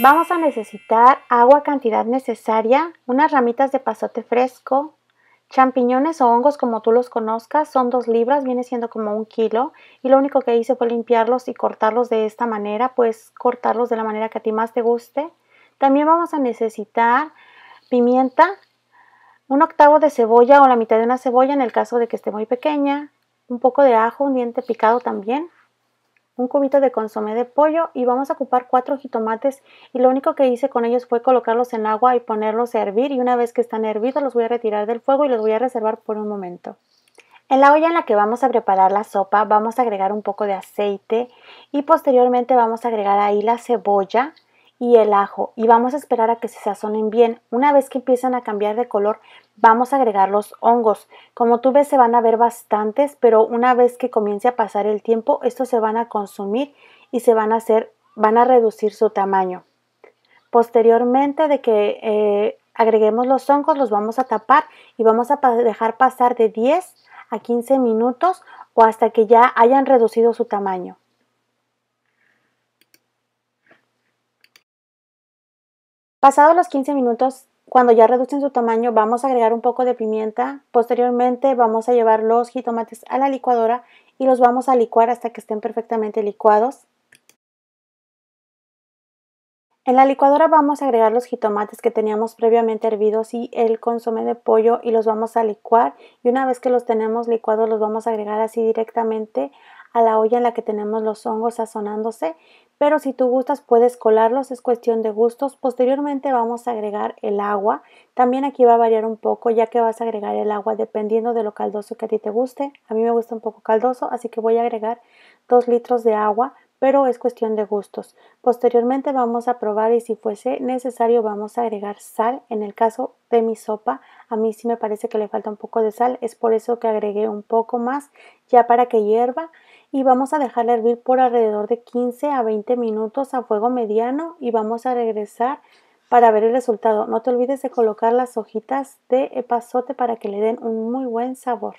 Vamos a necesitar agua cantidad necesaria, unas ramitas de pasote fresco, champiñones o hongos como tú los conozcas, son dos libras, viene siendo como un kilo y lo único que hice fue limpiarlos y cortarlos de esta manera, pues cortarlos de la manera que a ti más te guste. También vamos a necesitar pimienta, un octavo de cebolla o la mitad de una cebolla en el caso de que esté muy pequeña, un poco de ajo, un diente picado también, un cubito de consomé de pollo y vamos a ocupar cuatro jitomates. Y lo único que hice con ellos fue colocarlos en agua y ponerlos a hervir. Y una vez que están hervidos los voy a retirar del fuego y los voy a reservar por un momento. En la olla en la que vamos a preparar la sopa vamos a agregar un poco de aceite y posteriormente vamos a agregar ahí la cebolla, y el ajo y vamos a esperar a que se sazonen bien. Una vez que empiezan a cambiar de color, vamos a agregar los hongos. Como tú ves, se van a ver bastantes, pero una vez que comience a pasar el tiempo, estos se van a consumir y se van a hacer, van a reducir su tamaño. Posteriormente de que eh, agreguemos los hongos, los vamos a tapar y vamos a dejar pasar de 10 a 15 minutos o hasta que ya hayan reducido su tamaño. Pasados los 15 minutos, cuando ya reducen su tamaño, vamos a agregar un poco de pimienta. Posteriormente vamos a llevar los jitomates a la licuadora y los vamos a licuar hasta que estén perfectamente licuados. En la licuadora vamos a agregar los jitomates que teníamos previamente hervidos y el consomé de pollo y los vamos a licuar y una vez que los tenemos licuados los vamos a agregar así directamente a la olla en la que tenemos los hongos sazonándose pero si tú gustas puedes colarlos, es cuestión de gustos. Posteriormente vamos a agregar el agua. También aquí va a variar un poco ya que vas a agregar el agua dependiendo de lo caldoso que a ti te guste. A mí me gusta un poco caldoso, así que voy a agregar 2 litros de agua, pero es cuestión de gustos. Posteriormente vamos a probar y si fuese necesario vamos a agregar sal. En el caso de mi sopa, a mí sí me parece que le falta un poco de sal, es por eso que agregué un poco más ya para que hierva y vamos a dejarla hervir por alrededor de 15 a 20 minutos a fuego mediano y vamos a regresar para ver el resultado. No te olvides de colocar las hojitas de epazote para que le den un muy buen sabor.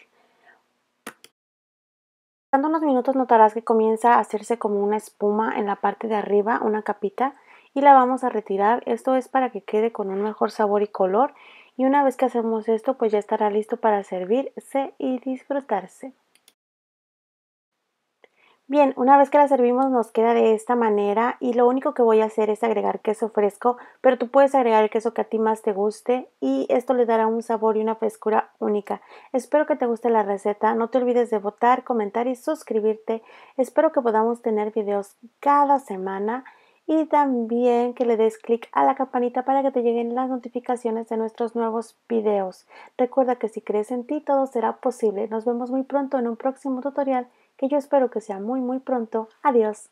Pasando unos minutos notarás que comienza a hacerse como una espuma en la parte de arriba, una capita, y la vamos a retirar. Esto es para que quede con un mejor sabor y color. Y una vez que hacemos esto, pues ya estará listo para servirse y disfrutarse. Bien, una vez que la servimos nos queda de esta manera y lo único que voy a hacer es agregar queso fresco, pero tú puedes agregar el queso que a ti más te guste y esto le dará un sabor y una frescura única. Espero que te guste la receta, no te olvides de votar, comentar y suscribirte. Espero que podamos tener videos cada semana y también que le des clic a la campanita para que te lleguen las notificaciones de nuestros nuevos videos. Recuerda que si crees en ti todo será posible. Nos vemos muy pronto en un próximo tutorial que yo espero que sea muy muy pronto. Adiós.